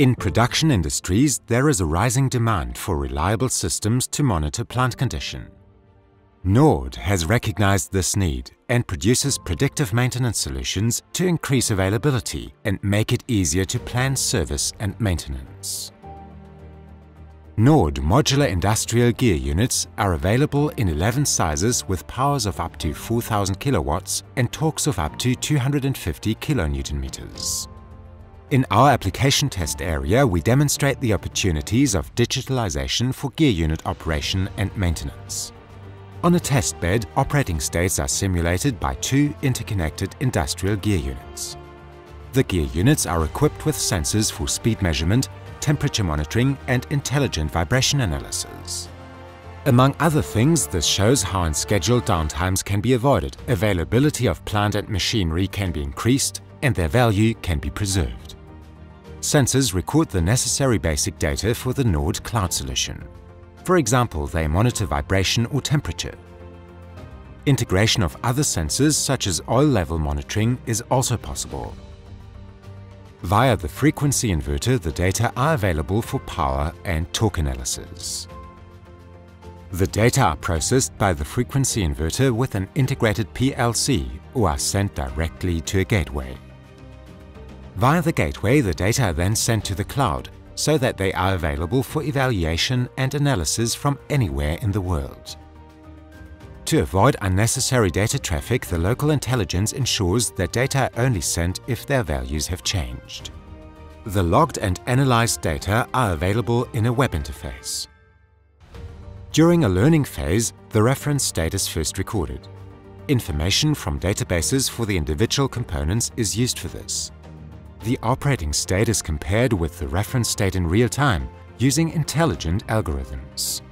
In production industries, there is a rising demand for reliable systems to monitor plant condition. Nord has recognized this need and produces predictive maintenance solutions to increase availability and make it easier to plan service and maintenance. Nord modular industrial gear units are available in 11 sizes with powers of up to 4000 kilowatts and torques of up to 250 kilonewton meters. In our application test area, we demonstrate the opportunities of digitalization for gear unit operation and maintenance. On a test bed, operating states are simulated by two interconnected industrial gear units. The gear units are equipped with sensors for speed measurement, temperature monitoring and intelligent vibration analysis. Among other things, this shows how unscheduled downtimes can be avoided, availability of plant and machinery can be increased, and their value can be preserved. Sensors record the necessary basic data for the Nord cloud solution. For example, they monitor vibration or temperature. Integration of other sensors such as oil level monitoring is also possible. Via the frequency inverter, the data are available for power and torque analysis. The data are processed by the frequency inverter with an integrated PLC or are sent directly to a gateway. Via the gateway, the data are then sent to the cloud so that they are available for evaluation and analysis from anywhere in the world. To avoid unnecessary data traffic, the local intelligence ensures that data are only sent if their values have changed. The logged and analyzed data are available in a web interface. During a learning phase, the reference state is first recorded. Information from databases for the individual components is used for this. The operating state is compared with the reference state in real time using intelligent algorithms.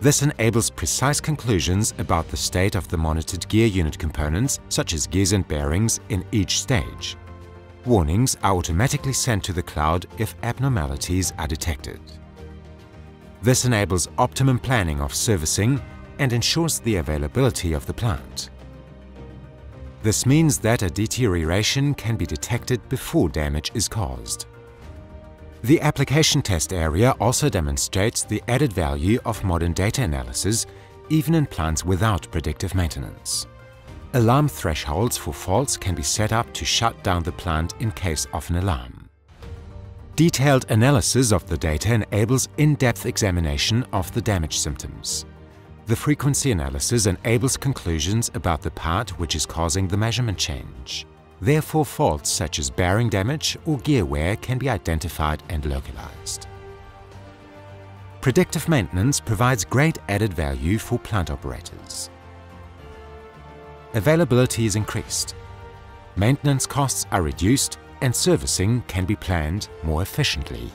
This enables precise conclusions about the state of the monitored gear unit components, such as gears and bearings, in each stage. Warnings are automatically sent to the cloud if abnormalities are detected. This enables optimum planning of servicing and ensures the availability of the plant. This means that a deterioration can be detected before damage is caused. The application test area also demonstrates the added value of modern data analysis even in plants without predictive maintenance. Alarm thresholds for faults can be set up to shut down the plant in case of an alarm. Detailed analysis of the data enables in-depth examination of the damage symptoms. The frequency analysis enables conclusions about the part which is causing the measurement change. Therefore, faults such as bearing damage or gear wear can be identified and localized. Predictive maintenance provides great added value for plant operators. Availability is increased. Maintenance costs are reduced and servicing can be planned more efficiently.